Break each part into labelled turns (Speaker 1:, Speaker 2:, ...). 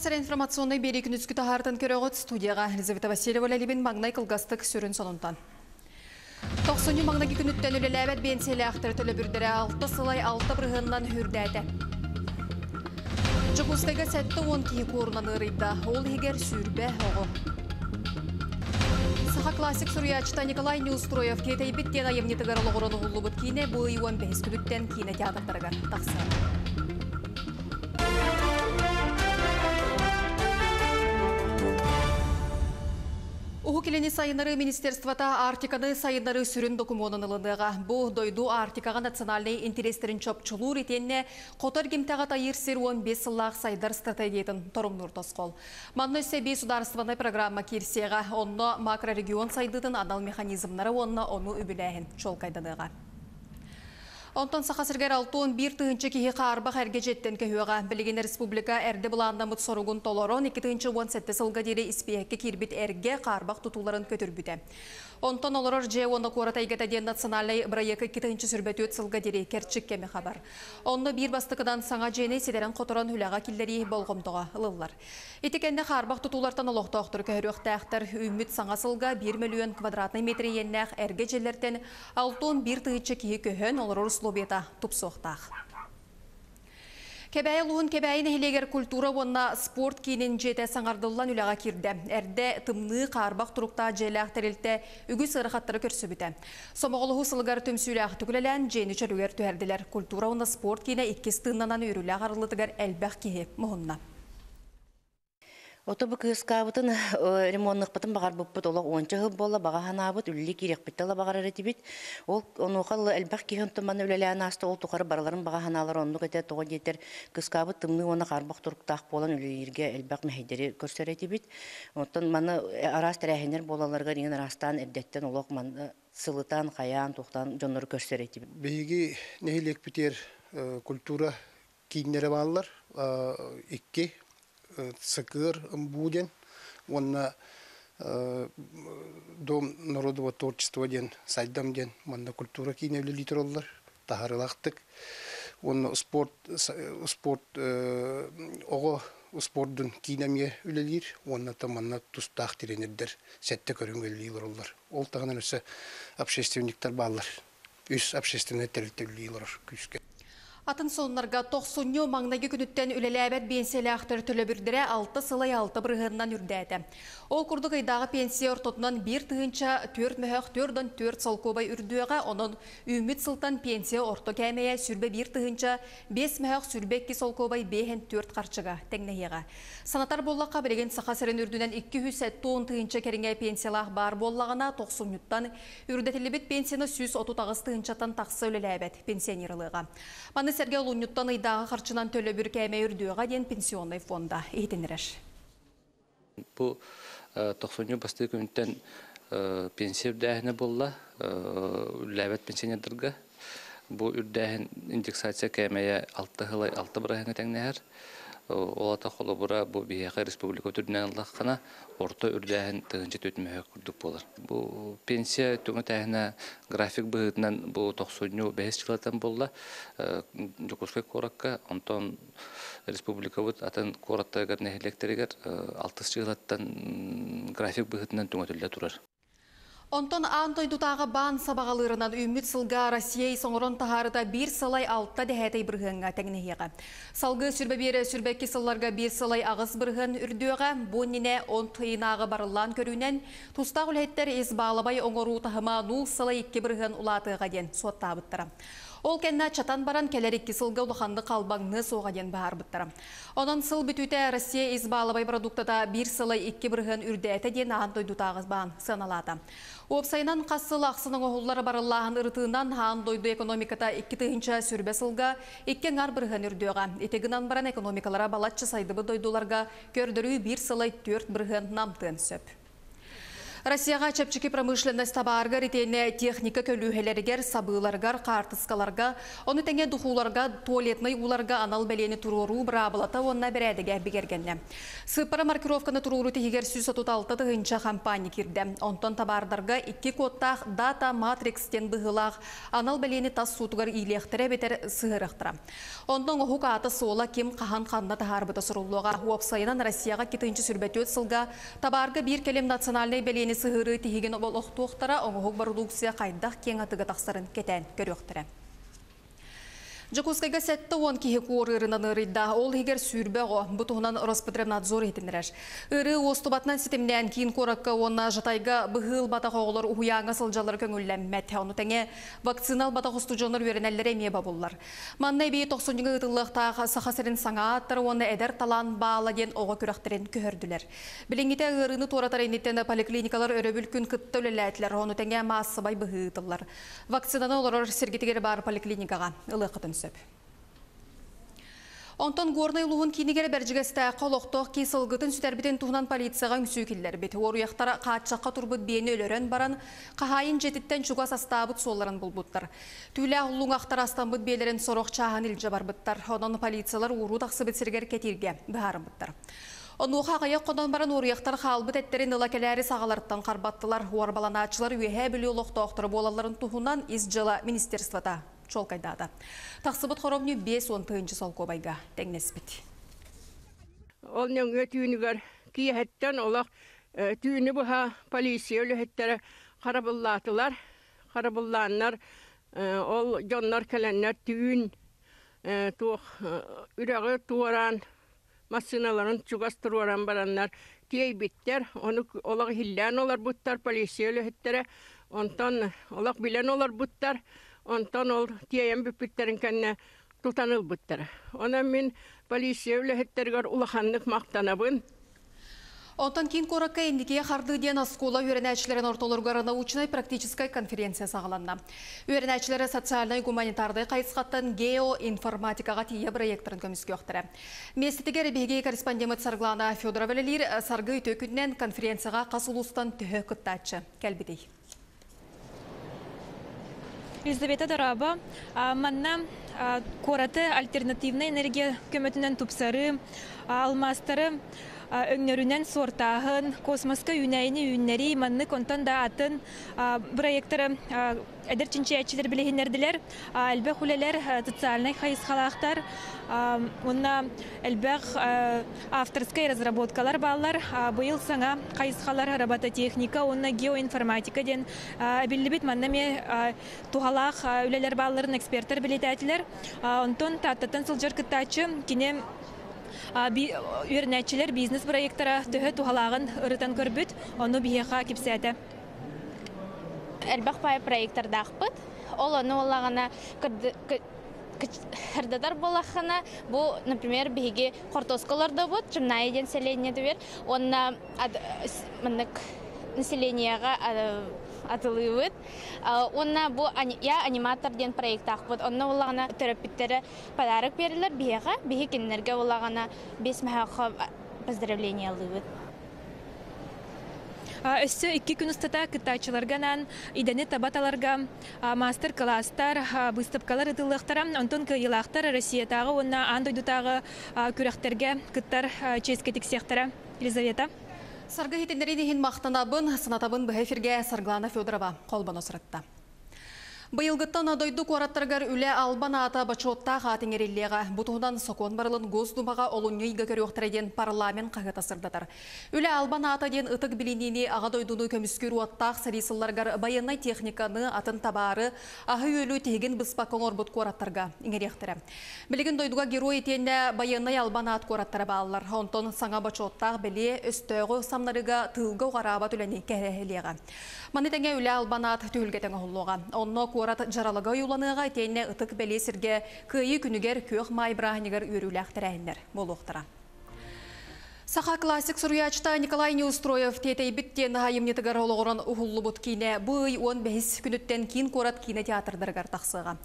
Speaker 1: Сақасыр информационный бері күнізгі тағартын көріғыт студияға Елизавета Васильева ләлебін маңнай қылғастық сүрін сонынтан. Тоқсыны маңнаги күніттен өлеләбәт бенселі ақтыр төлі бүрдірі алты сылай алты бірғыннан хүрдәді. Жұқыстайға сәтті 10 кейі қорынан ұрыйда, ол егер сүрбә оғы. Саха классик сурьячта Николай Неустроев кетей биттен айымнетігір ұлғырын ұлы бұт кейіне бұй 15 күніттен кейіне театрдарға тақсы. Уху келені сайынары министерствота артиканы сайынары сүрін документын ылындыға. Бұ дойду артикаға национальный интерестерін чопчулур етенне қотар кемтаға тайыр сер 15 сыллақ сайдар стратегиятын торумнур тосқол. Манны сөбей сударстваны программа керсеға, онны макрорегион сайдыдын анал механизмнары онны оны үбіләйін чол кайдадыға. Онтон сақасыргер алтуын бір тұхынчы кейі қарбақ әрге жеттен көхуға. Білеген республика әрді бұланда мұт толорон 2 тұхынчы 17 сылға дере іспейекке кербіт әрге қарбақ тұтуларын көтірбіті. Онтон олорор же оны қората егетаден национальный проекты 2 сүрбет өт сылға дере керчік кеме хабар. Онны бір бастықыдан саңа жені седерін қотыран хүләға келдері болғымдыға ылылар. Етекенде қарбақ тұтулартан олықты оқтыр көхіріқтәқтір үміт саңа сылға 1 миллион квадратный метр еннәқ әрге жерлерден алтуын бір тұхынчы кейі условията тупсоқтақ. Кебәйі луын кебәйін хелегер культура онна спорт кейінен жете саңардылан үліға кирді. Әрді тымны қарбақ тұрықта желәқ тәрелті үгі сырықаттары көрсі біті. Сомоғылығы сылғар төмсүләқ түкілелән жені чөрігер түәрділер. Культура онна спорт кейіне иккес тыңнанан үрілі ағарылытығар әлбәқ кейі мұғынна.
Speaker 2: Отобу кыскабытын ремонтных потом багар буппут олог онча хып болла бага ханабыт үлли кирек биттала багар эретибит ол онукал элбах киһен туман үлелән аста ол тухары бараларын бага ханалар онну кете того жетер кыскабыт тымны оны карбак туруктак болан үлелерге элбах мехидери көрсөретибит онтон маны арас терәһенер болаларга деген арастан эрдеттен олог маны сылытан хаян тухтан жоннор көрсөретибит
Speaker 3: Беги нехилек битер культура кийиннере баалар икки сыкыр буден онна дом народного творчества ден сайдам ден манда культура кийневле литероллар тахарылактык онна спорт спорт ого спорттун кинемге үлелир онна таманна тустах тиренердер сетте көрүнгөлүйлөр олар ол тагынан өсө общественниктер баалар үс общественный территориялар күскө
Speaker 1: Атын соннарға тоқсунню маңнаги күніттен үлеләбәт бенселі ақтыр түлі бірдірі алты сылай алты бірғыннан үрдәді. Ол күрді қайдағы пенсия ортотынан бір тұғынша төрт мөхіқ төрден төрт салкобай үрдіға, оның үміт сылтан пенсия орто кәмея сүрбе бір тұғынша бес мөхіқ сүрбекки салкобай бейхен төрт қарчыға тәңнеғеға. Санатар боллаққа білеген сақа сәрін үрдінен 200 тоғын тұғынша кәріңе пенсиялақ бар боллағына тоқсуннюттан үрдетілі пенсияны сүз оту тағыз тұғыншатан тақсы үлеләбәт пенсионерылыға. Маны сәрге ұлынюттан ұйдағы қарчынан төлі бір кәмә үрдіға ден пенсионный фонда ейтініріш.
Speaker 4: Бұл 90 басты күнттен пенсия үрдәхіне болла, үләбәт пенсионердерға. Бұл үрдәхін индексация кәмәйе 6 ғылай 6 бірағына тәңнәр. Олата бұра бұл бейеқі республика түрінен лаққана орта үрдәхін тығынчы төтімі күрдік болар. Бұл пенсия түңі тәхіна график бұғытынан бұл 90 бәйіз жылатан болла. Жокускай коракка, онтон республика бұд атын кораттайгар нәхелектерегер 6 жылаттан график бұғытынан түңі түлі тұрар.
Speaker 1: Онтон антой дутағы бан сабағалырынан үміт сылға Россия соңырын тахарыда бір сылай алтта дәхәтей бірғынға тәңнеғеға. Салғы сүрбе сүрбәкке сылларға бір сылай ағыз бірғын үрдіға, боннине он тыйнағы барылан көрінен, тұстақ үләттер ез балабай оңыру тахыма нул сылай екі бірғын ұлатыға ден суатта бұттыра. Ол кәнна чатан баран кәләрікке сылға ұлықанды қалбаңны соға ден бағар бұттыра. Онын сыл бүтуті Россия ез балабай продуктада бір сылай екі бірғын үрді әті ден антой дутағыз баған сыналады. Опсайнан қасыл ақсының оғылары барыллағын ұрытығынан хаан дойду экономиката 2 тыгынча сүрбе сылға 2 ңар бірген үрдіға. Етегінан баран экономикалара балатчы сайдыбы дойдуларға көрдірі бір сылай 4 бірген намтын сөп. Россияға чепчики промышленность табаргар итене техника көлүхелергер, сабыларгар, картыскаларга, оны тәңе духуларга, туалетный уларга анал бәлені туруру брабылата онна берәдіге бігергенне. Сыпара маркировканы туруру тегер сүз отуталты тығынча компания кирді. Онтон табардарға икки коттақ дата матрикстен бұғылақ анал бәлені тас сутугар илектірі бетер сығырықтыра. Онтон оғук аты сола кем қахан қанна тахарбыта сұрулуға уапсайынан Россияға кетінші сүрбәті өтсілға табарга бір келем национальный бәлені сығыры тегеген олықтуқтара оңығық продукция қайдақ кен атыға тақсарын кетен көріқтірі. Жакускайга сәтті он кихи куорырынан ырыйда, ол егер сүрбе го, бұтуғынан Роспотребнадзор етінірәш. Үрі остубатынан сетімнен кейін коракка онна жатайга бұғыл батақ оғылар ұхуяңа сылжалар көңілләммәт. Оны тәңе вакцинал батақ ұстужоныр өренәллері ме бабулар. Манна бей 90 ытылықтағы сақасырын саңа аттыр, оны әдер талан баала ден оға күрәқтерін көхірділер. Біліңгіте ғырыны торатар енеттен поликлиникалар өрөбіл күн кытты өлеләтілер, оны тәңе массыбай бұғытылар. Вакцинаны олар сергетігер бар поликлиникаға ылы қытын сөп. Онтон горный луғын кейінігер бәржігісті қолоқтоқ кейсілгітін сүтәрбітін туғынан полицияға үңсүү келдер бет. Оруяқтар қатшаққа тұрбыт бейіні өлерін баран, қағайын жетіттен чуға састабыт соларын бұлбұттар. Түйлі ұлың ақтар астан бұт бейлерін сороқ чағын илже барбыттар. Онын полициялар уру тақсы бітсіргер кетерге бұхарын бұттар. Онуға қонан баран оруяқтар қалбыт әттерін ылакеләрі сағаларттан қарбаттылар. Уарбаланачылар үйе білі олықтоқтыры болаларын туғынан из жыла министерствата чол кайдада. Тақсыбыт хоромню 5-10 тыынчы сол кобайга тәңнеспіт.
Speaker 5: Ол нөңгө түйінігер киехеттен олақ түйіні бұха полиция өліхеттері қарабыллатылар, қарабылланнар, ол жоннар кәләннер түйін туық үрәғы туаран, машиналарын чугастыруаран бараннар. Тей биттер, оны олақ хиллән олар бұттар полиция өліхеттері, онтан олақ билен олар бұттар, онтон ол тиэйэн бүппүттерин кэнне тутаныл буттара. Онан мен полиция үлэхеттеригер улаханнык мактанабын.
Speaker 1: Онтан кейін коракка ендіке қарды ден аскола үйренәчілерін ортолырғары научной практической конференция сағаланна. Үйренәчілері социальный гуманитарды қайысқаттан геоинформатикаға тие проекторын көміске өқтірі. Местетігер беге корреспондент Сарглана Федорова лилир сарғы үйті күннен конференцияға қасылустан түхі күттатшы. Кәлбедей.
Speaker 6: Елизавета Дораба, манна кораты альтернативный энергия көмөтүнөн тупсары, алмастары. Өңнөрүнен сортағын, космоска үнәйіні үннәри, манны контан да атын проекторы әдір чинчиячилер билехинердилер, әлбәк хүлелер социальный хайыз халақтар, онна әлбәк авторскай разработкалар баллар, бұйыл саңа хайыз халар робототехника, онна геоинформатика ден бит манна ме тухалақ үлелер балларын эксперттер билетәтілер, онтон таттатын сылжыр кыттачы, кине үйренәтчілер бизнес проекттара төһө тухалагын ырытан көрбүт, ону бияха кипсәтә.
Speaker 7: Әлбәк пай проекттардақпыт. Ол оны олағана хырдадар болахана бу например биги кортоскаларда бут чымна еден селение дебер мынык населениега атылыбыт. Онна бу я аниматор ден проект ақпыт. Онна улагана терапевттері подарок берілер бияға, бихи кеннерге улагана бес мәхаққа поздравление алыбыт.
Speaker 6: Өссө икки күн устата кытачыларганан идени табаталарга мастер класстар выставкалар ытылыктара онтон кыйылактар Россиятагы онна андойдутагы күрәхтерге кыттар ческетик сектора Елизавета
Speaker 1: Саргы хитендерин мақтанабын, сынатабын бұхайферге Сарглана Федорова қолбан осыратта. Бұйылғыттан адойды қуараттарғар үлі албан ата бачотта қатын ереллеға. Бұтуғынан сокон барылын Госдумаға олуны үйгі парламент қағыта сырдатар. Үлі албан ата ден ұтық білінені аға дойдуны көміскер уаттақ сарисылларғар баяннай техниканы атын табары ағы өлі тегін бұспақын орбұт қуараттарға еңеректірі. Білігін дойдуға герой етенде баяннай албан ат қуараттары балылар. Онтон саңа бачоттақ біле өстөғі самларыға тылғы ғараба түләне кәрәхелеға. Маны тәңе үлі албан ат түйілгетен ғолуға. Онно куарат жаралыға юланыға тейіне ытық бәлесірге күйі күнігер көк майбрағынығыр өрілі ақтырайындар болуқтыра. Саха классик суруячта Николай Неустроев тетей биттен хайымнетігер олығырын ұхылы бұт кейіне бұй он бәйіз күніттен кейін корат кейіне театрдаргар тақсыға.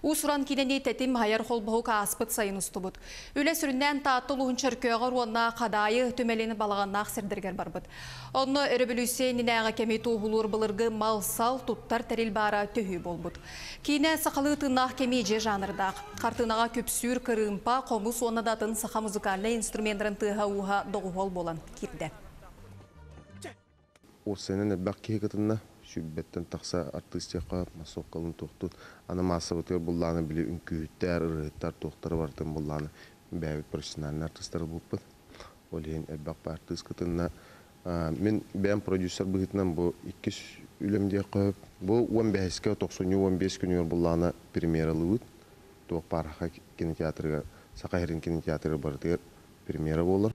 Speaker 1: Усуран кейіне тәтім хайар холбығы каспыт сайын ұсты бұд. Үлі сүрінден таатты ұлығын чөркеғыр онна қадайы төмелені балағаннақ сірдіргер бар бұд. Онны өрі білісе нинәға кәмей туғылыр бұлырғы мал сал туттар тәрел бара төхі бол бұд. Кейіне сақалы тынақ кемейже жанырдақ. Қартынаға көпсүр кырымпа қомыс онадатын саха музыкальный инструментарын тыға уға доғуғол болан кирді.
Speaker 8: Осенен бак кегетинна шүббеттен тақса артистика масок кылын тоқтут. Аны маса бутер булланы биле үнкүттер, ырыттар тоқтар бартын булланы бәбит профессиональный артисттар булпыт. Ол ен бак артист кытынна мен бәм продюсер быгытнан бу 2 үлемде кып. Бу 15ке 90-15 күнүр булланы премьералыгыт. Тоқ параха кинотеатрга, Сакайрин кинотеатры бардыр премьера болар.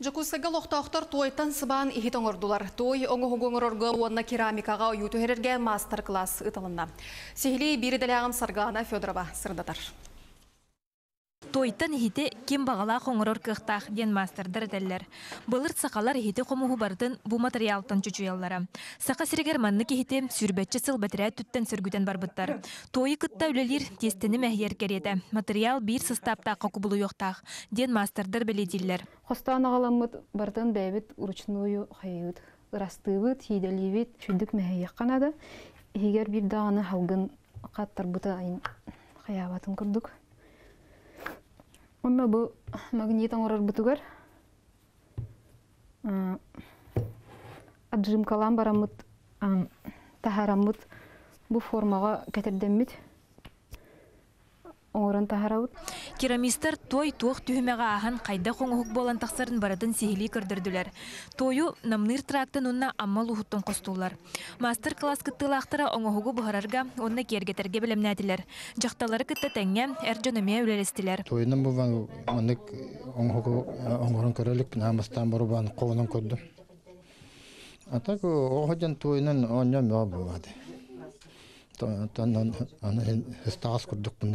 Speaker 1: Жакускага лохтоохтор туайтан сыбаан ихит оңордулар. Той оңоһугоңорорго уонна керамикага оюуту херерге мастер-класс ыталынна. Сихили бири дэлягын Саргана Федорова сырдатар.
Speaker 6: Тойтан ихите кем бағала қоңырор кықтақ ден мастердар дәллер. Былыр сақалар ихите қомуғу бардын бу материалтан чүчуяллара. Сақа сирегер манны кихите сүрбетчі сыл бәтірә түттен сүргүтен барбыттар. Тойы кытта үлелер тестіні мәхер кереті. Материал бір сыстаптаққа кубулу yoқтақ ден мастердар беледиллер.
Speaker 9: Хостан агаламыт бартын бәбит уручную хайыт. Растыбыт, хиделивит, чүдік мәхейек қанады. Егер бір дағаны халгын қаттар бұта айын хаябатын күрдік. Онна бұл магнит оңырар бұтығар. Аджимкалан барамыт, тахарамыт бұл формаға кәтердеммит. Тахарабыт.
Speaker 6: Керамистер той туох түһүмэҕэ ааһан хайда хоңоһук болан тахсарын баратын сихили көрдөрдүләр. Тою намныр трактын унна аммал ухуттун костуулар. Мастер класс кыттылаахтара оңоһугу бухарарга онна кергетерге
Speaker 10: оңгого оңгорон көрөлүк намастан барбан ковунан көрдүм. Атак оходан тойынан онья мө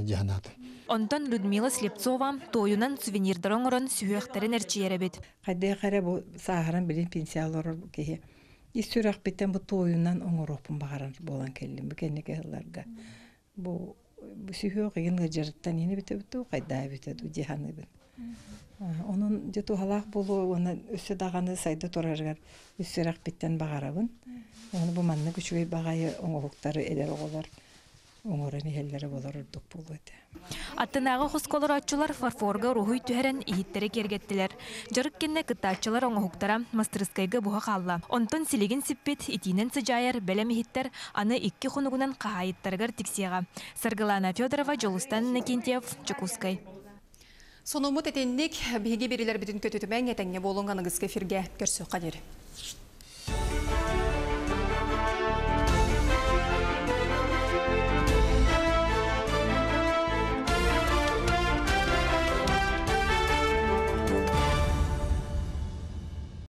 Speaker 10: жаһанат.
Speaker 6: Онтон Людмила Слепцова тойунан сувенирдар оңорон сүйөктерин эрчиеребит.
Speaker 11: Кайда кара бу сахаран билин пенсиялар кеһи. Исүрәк битен бу тойунан болан кенеке хылларга. Бу бу сүйөк ген гыжырттан ини бите биту кайда бите ду жиханы бит. Onun жету халак болу оны өсө даганы сайда тураргар үсүрәк биттен багарабын. Оны бу манны күчүгөй багайы оңоруктары элер оголар. Оңорын хеллери болар урдук болуйт.
Speaker 6: Аттынағы хосколор атчылар фарфорга рухуй түһәрен иһиттері кергеттилер. Жарык кенне кыттаачылар оңоһуктара мастерскайга буха қалла. Онтон силигин сиппет итинен сыжайыр бәлем иһиттер аны икки хунугунан кахайыттаргар тиксига. Саргалана Федорова, Жолустан Накентьев, Чекускай.
Speaker 1: Сонумут етенник бігі берілер бүтін көтөтімен етәңе болуңғаныңыз кефирге көрсі қадері.